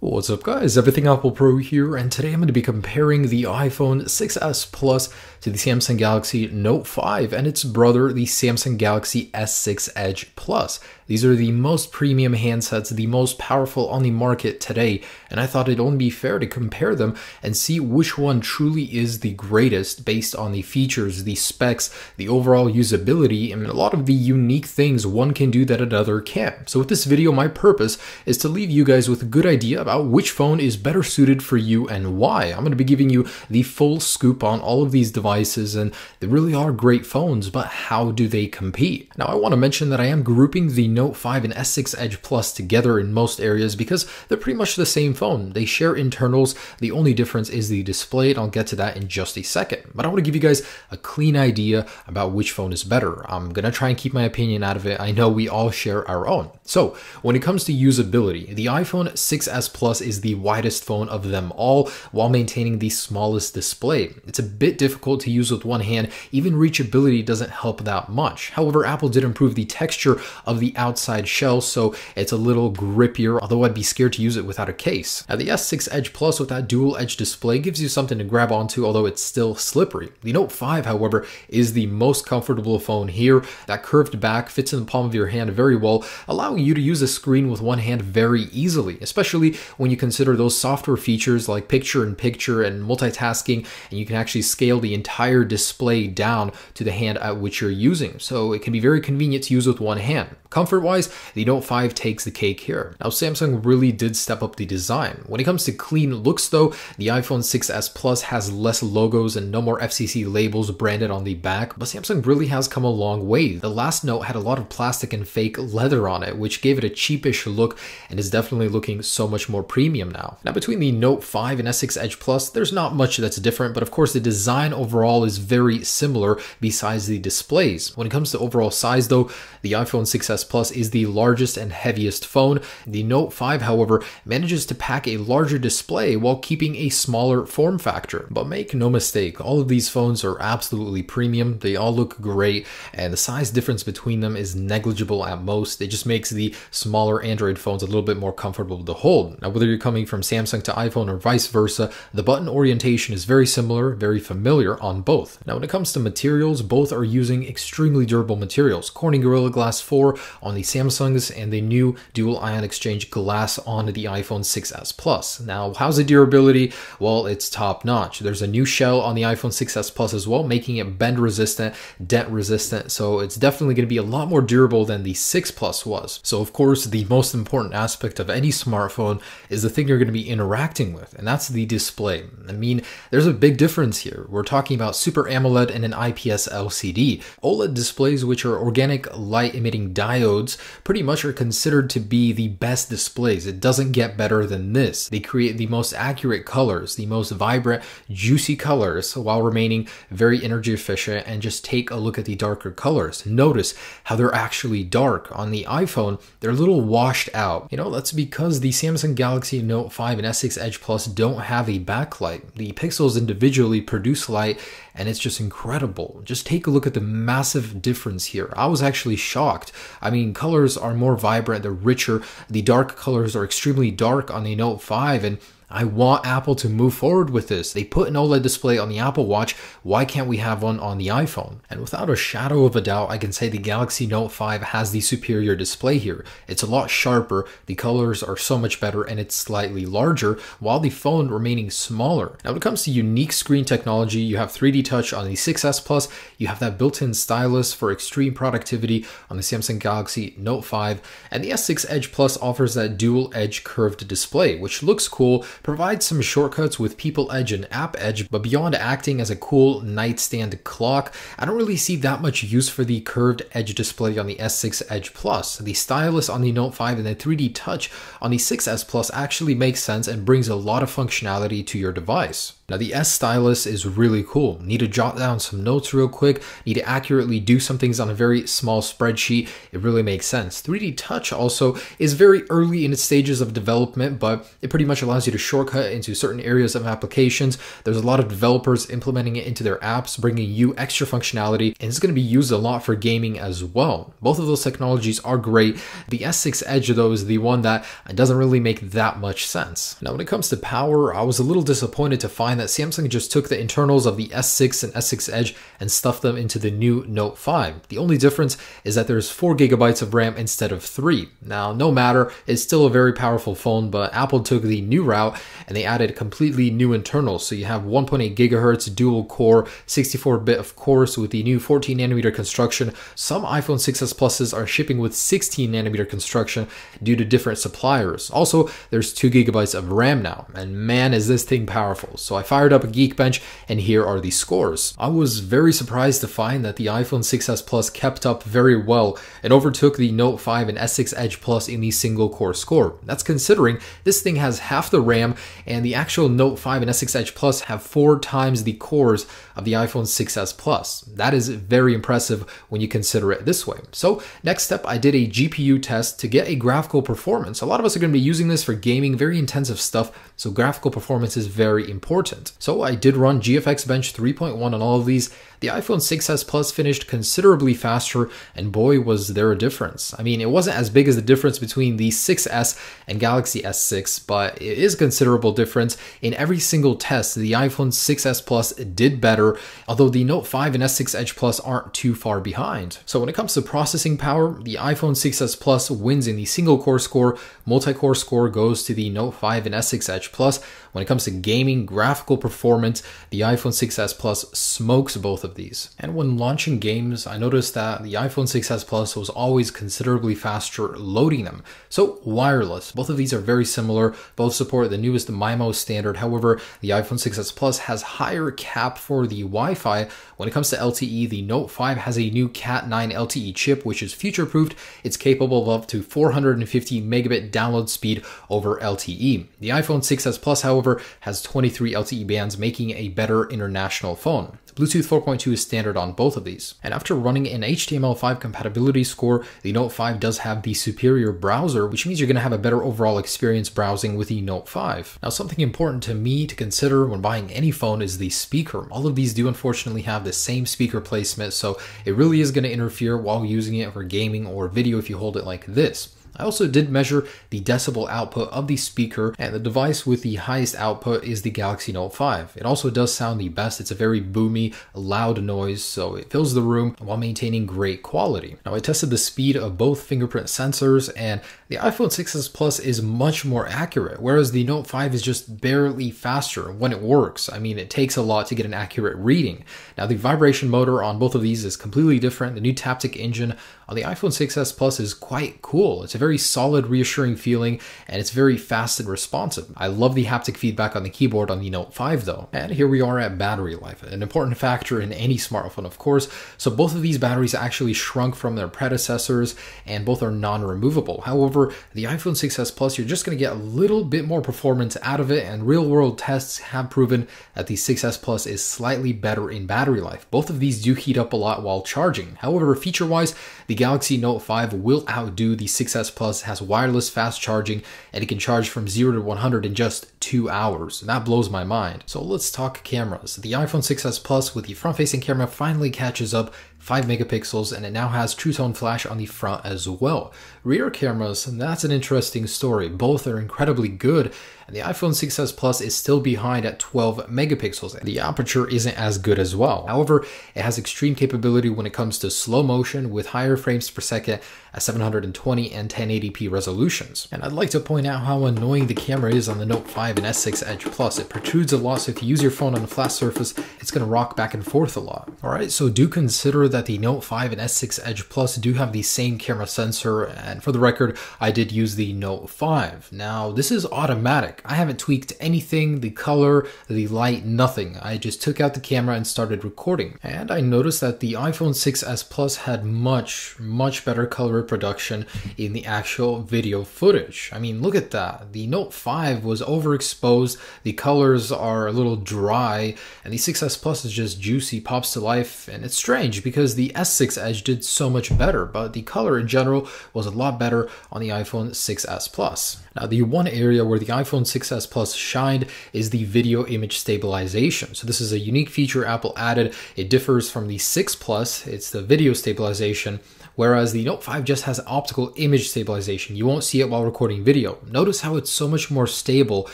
What's up guys, Everything Apple Pro here, and today I'm going to be comparing the iPhone 6s Plus to the Samsung Galaxy Note 5 and its brother, the Samsung Galaxy S6 Edge Plus. These are the most premium handsets, the most powerful on the market today, and I thought it'd only be fair to compare them and see which one truly is the greatest based on the features, the specs, the overall usability, and a lot of the unique things one can do that another can't. So with this video, my purpose is to leave you guys with a good idea about which phone is better suited for you and why. I'm going to be giving you the full scoop on all of these devices, and they really are great phones, but how do they compete? Now, I want to mention that I am grouping the Note 5 and S6 Edge Plus together in most areas because they're pretty much the same phone. They share internals, the only difference is the display, and I'll get to that in just a second. But I want to give you guys a clean idea about which phone is better. I'm going to try and keep my opinion out of it. I know we all share our own. So, when it comes to usability, the iPhone 6s Plus is the widest phone of them all while maintaining the smallest display. It's a bit difficult to use with one hand, even reachability doesn't help that much. However, Apple did improve the texture of the outside shell, so it's a little grippier, although I'd be scared to use it without a case. Now, the S6 Edge Plus with that dual edge display gives you something to grab onto, although it's still slippery. The Note 5, however, is the most comfortable phone here. That curved back fits in the palm of your hand very well, allowing you to use the screen with one hand very easily, especially when you consider those software features like picture in picture and multitasking, and you can actually scale the entire display down to the hand at which you're using. So it can be very convenient to use with one hand. Comfort wise, the Note 5 takes the cake here. Now, Samsung really did step up the design. When it comes to clean looks, though, the iPhone 6s Plus has less logos and no more FCC labels branded on the back, but Samsung really has come a long way. The last Note had a lot of plastic and fake leather on it, which gave it a cheapish look and is definitely looking so much more premium now. Now, between the Note 5 and S6 Edge Plus, there's not much that's different, but of course, the design overall is very similar besides the displays. When it comes to overall size, though, the iPhone 6s Plus is the largest and heaviest phone. The Note 5, however, manages to pack a larger display while keeping a smaller form factor. But make no mistake, all of these phones are absolutely premium. They all look great, and the size difference between them is negligible at most. It just makes the smaller Android phones a little bit more comfortable to hold. Now, whether you're coming from Samsung to iPhone or vice versa, the button orientation is very similar, very familiar on both. Now, when it comes to materials, both are using extremely durable materials. Corning Gorilla Glass 4 on the Samsungs and the new dual ion exchange glass on the iPhone 6s Plus. Now, how's the durability? Well, it's top notch. There's a new shell on the iPhone 6s Plus as well, making it bend resistant, dent resistant, so it's definitely going to be a lot more durable than the 6 Plus was. So, of course, the most important aspect of any smartphone is the thing you're going to be interacting with, and that's the display. I mean, there's a big difference here. We're talking about Super AMOLED and an IPS LCD. OLED displays, which are organic light emitting diodes, pretty much are considered to be the best displays. It doesn't get better than this. They create the most accurate colors, the most vibrant, juicy colors, while remaining very energy efficient. And just take a look at the darker colors. Notice how they're actually dark. On the iPhone, they're a little washed out. You know, that's because the Samsung Galaxy Note 5 and S6 Edge Plus don't have a backlight. The pixels individually produce light and it's just incredible. Just take a look at the massive difference here. I was actually shocked. I mean, colors are more vibrant, they're richer. The dark colors are extremely dark on the Note 5 and I want Apple to move forward with this. They put an OLED display on the Apple Watch. Why can't we have one on the iPhone? And without a shadow of a doubt, I can say the Galaxy Note 5 has the superior display here. It's a lot sharper, the colors are so much better, and it's slightly larger, while the phone remaining smaller. Now, when it comes to unique screen technology, you have 3D Touch on the 6S Plus, you have that built-in stylus for extreme productivity on the Samsung Galaxy Note 5, and the S6 Edge Plus offers that dual edge curved display, which looks cool, provides some shortcuts with People Edge and App Edge, but beyond acting as a cool nightstand clock, I don't really see that much use for the curved edge display on the S6 Edge Plus. The stylus on the Note 5 and the 3D Touch on the 6S Plus actually makes sense and brings a lot of functionality to your device. Now the S stylus is really cool. Need to jot down some notes real quick, need to accurately do some things on a very small spreadsheet. It really makes sense. 3D Touch also is very early in its stages of development, but it pretty much allows you to shortcut into certain areas of applications. There's a lot of developers implementing it into their apps, bringing you extra functionality, and it's going to be used a lot for gaming as well. Both of those technologies are great. The S6 Edge, though, is the one that doesn't really make that much sense. Now, when it comes to power, I was a little disappointed to find that Samsung just took the internals of the S6 and S6 Edge and stuffed them into the new Note 5. The only difference is that there's 4 gigabytes of RAM instead of 3. Now, no matter, it's still a very powerful phone, but Apple took the new route and they added completely new internals. So you have 1.8 gigahertz dual core, 64 bit of course with the new 14 nanometer construction. Some iPhone 6s Pluses are shipping with 16 nanometer construction due to different suppliers. Also, there's 2 gigabytes of RAM now, and man is this thing powerful. So I fired up a Geekbench and here are the scores. I was very surprised to find that the iPhone 6s Plus kept up very well and overtook the Note 5 and S6 Edge Plus in the single core score. That's considering this thing has half the RAM and the actual Note 5 and S6 Edge Plus have four times the cores of the iPhone 6s Plus. That is very impressive when you consider it this way. So next step, I did a GPU test to get a graphical performance. A lot of us are going to be using this for gaming, very intensive stuff, so graphical performance is very important. So I did run GFX Bench 3.1 on all of these, the iPhone 6s Plus finished considerably faster, and boy, was there a difference. I mean, it wasn't as big as the difference between the 6s and Galaxy S6, but it is a considerable difference. In every single test, the iPhone 6s Plus did better, although the Note 5 and S6 Edge Plus aren't too far behind. So when it comes to processing power, the iPhone 6s Plus wins in the single core score, multi-core score goes to the Note 5 and S6 Edge Plus. When it comes to gaming graphical performance, the iPhone 6s Plus smokes both of these. And when launching games, I noticed that the iPhone 6s Plus was always considerably faster loading them. So wireless, both of these are very similar. Both support the newest MIMO standard. However, the iPhone 6s Plus has higher cap for the Wi-Fi. When it comes to LTE, the Note 5 has a new Cat 9 LTE chip, which is future-proofed. It's capable of up to 450 megabit download speed over LTE. The iPhone 6s Plus, however, has 23 LTE bands, making a better international phone. Bluetooth 4.2 is standard on both of these. And after running an HTML5 compatibility score, the Note 5 does have the superior browser, which means you're going to have a better overall experience browsing with the Note 5. Now, something important to me to consider when buying any phone is the speaker. All of these do unfortunately have the same speaker placement, so it really is going to interfere while using it for gaming or video if you hold it like this. I also did measure the decibel output of the speaker and the device with the highest output is the Galaxy Note 5. It also does sound the best. It's a very boomy, loud noise, so it fills the room while maintaining great quality. Now I tested the speed of both fingerprint sensors and the iPhone 6s Plus is much more accurate, whereas the Note 5 is just barely faster when it works. I mean, it takes a lot to get an accurate reading. Now the vibration motor on both of these is completely different. The new Taptic engine on the iPhone 6s Plus is quite cool. It's a very solid, reassuring feeling, and it's very fast and responsive. I love the haptic feedback on the keyboard on the Note 5 though. And here we are at battery life, an important factor in any smartphone, of course. So both of these batteries actually shrunk from their predecessors, and both are non-removable. However, the iPhone 6s Plus, you're just going to get a little bit more performance out of it, and real-world tests have proven that the 6s Plus is slightly better in battery life. Both of these do heat up a lot while charging. However, feature-wise, the Galaxy Note 5 will outdo the 6S Plus, has wireless fast charging, and it can charge from 0 to 100 in just 2 hours. That blows my mind. So let's talk cameras. The iPhone 6S Plus with the front-facing camera finally catches up 5 megapixels and it now has True Tone flash on the front as well. Rear cameras, that's an interesting story. Both are incredibly good and the iPhone 6s Plus is still behind at 12 megapixels. The aperture isn't as good as well. However, it has extreme capability when it comes to slow motion with higher frames per second at 720 and 1080p resolutions. And I'd like to point out how annoying the camera is on the Note 5 and S6 Edge Plus. It protrudes a lot, so if you use your phone on a flat surface, it's going to rock back and forth a lot. Alright, so do consider that the Note 5 and S6 Edge Plus do have the same camera sensor, and for the record, I did use the Note 5. Now, this is automatic. I haven't tweaked anything, the color, the light, nothing. I just took out the camera and started recording. And I noticed that the iPhone 6s Plus had much, much better color reproduction in the actual video footage. I mean, look at that. The Note 5 was overexposed, the colors are a little dry, and the 6s Plus is just juicy, pops to life, and it's strange because the S6 Edge did so much better, but the color in general was a lot better on the iPhone 6s Plus. Now, the one area where the iPhone 6s Plus shined is the video image stabilization. So this is a unique feature Apple added. It differs from the 6 Plus. It's the video stabilization whereas the Note 5 just has optical image stabilization. You won't see it while recording video. Notice how it's so much more stable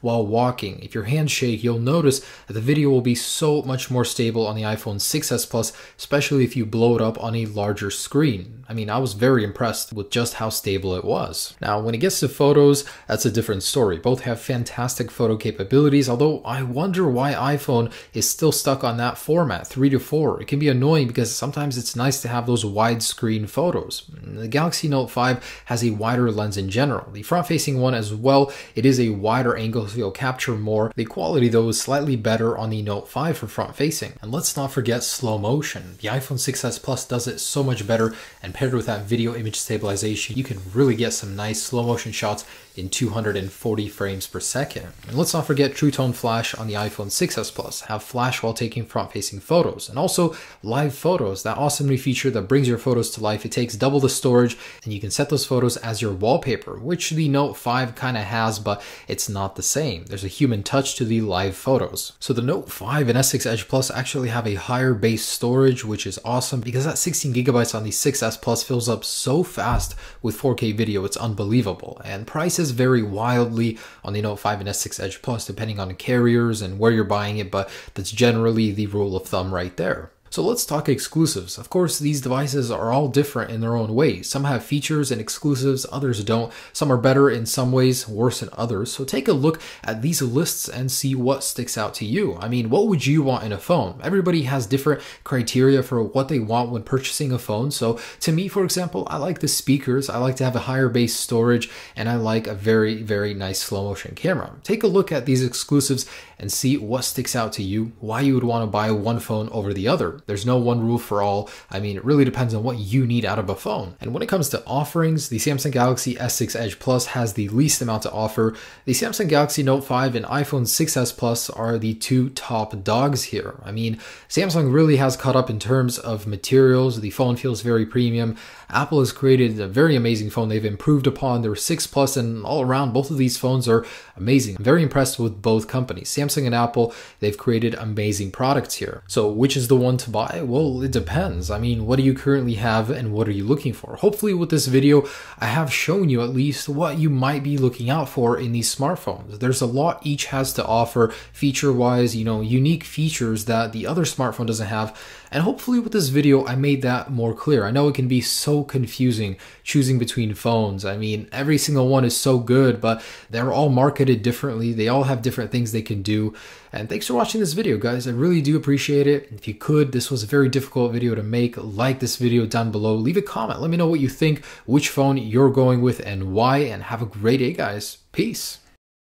while walking. If your hands shake, you'll notice that the video will be so much more stable on the iPhone 6s Plus, especially if you blow it up on a larger screen. I mean, I was very impressed with just how stable it was. Now, when it gets to photos, that's a different story. Both have fantastic photo capabilities, although I wonder why iPhone is still stuck on that format, 3 to 4. It can be annoying because sometimes it's nice to have those widescreen photos. Mm, the Galaxy Note 5 has a wider lens in general. The front facing one as well, it is a wider angle so you'll capture more. The quality though is slightly better on the Note 5 for front facing. And let's not forget slow motion. The iPhone 6s Plus does it so much better and paired with that video image stabilization, you can really get some nice slow motion shots in 240 frames per second. And let's not forget True Tone Flash on the iPhone 6s Plus. Have flash while taking front-facing photos. And also live photos, that awesome new feature that brings your photos to life. It takes double the storage and you can set those photos as your wallpaper, which the Note 5 kind of has, but it's not the same. There's a human touch to the live photos. So the Note 5 and S6 Edge Plus actually have a higher base storage, which is awesome because that 16 gigabytes on the 6s Plus fills up so fast with 4K video, it's unbelievable. And prices vary wildly on the Note 5 and S6 Edge Plus depending on the carriers and where you're buying it, but that's generally the rule of thumb right there. So let's talk exclusives. Of course, these devices are all different in their own ways. Some have features and exclusives, others don't. Some are better in some ways, worse in others. So take a look at these lists and see what sticks out to you. I mean, what would you want in a phone? Everybody has different criteria for what they want when purchasing a phone. So to me, for example, I like the speakers. I like to have a higher base storage and I like a very, very nice slow motion camera. Take a look at these exclusives and see what sticks out to you, why you would want to buy one phone over the other. There's no one rule for all. I mean, it really depends on what you need out of a phone. And when it comes to offerings, the Samsung Galaxy S6 Edge Plus has the least amount to offer. The Samsung Galaxy Note 5 and iPhone 6s Plus are the two top dogs here. I mean, Samsung really has caught up in terms of materials. The phone feels very premium. Apple has created a very amazing phone. They've improved upon their 6 Plus and all around, both of these phones are amazing. I'm very impressed with both companies. Samsung and Apple, they've created amazing products here. So which is the one to buy? Well, it depends. I mean, what do you currently have and what are you looking for? Hopefully with this video, I have shown you at least what you might be looking out for in these smartphones. There's a lot each has to offer feature-wise, you know, unique features that the other smartphone doesn't have. And hopefully with this video, I made that more clear. I know it can be so confusing choosing between phones. I mean, every single one is so good, but they're all marketed differently. They all have different things they can do. And thanks for watching this video, guys. I really do appreciate it. If you could, this was a very difficult video to make. Like this video down below. Leave a comment. Let me know what you think, which phone you're going with, and why. And have a great day, guys. Peace.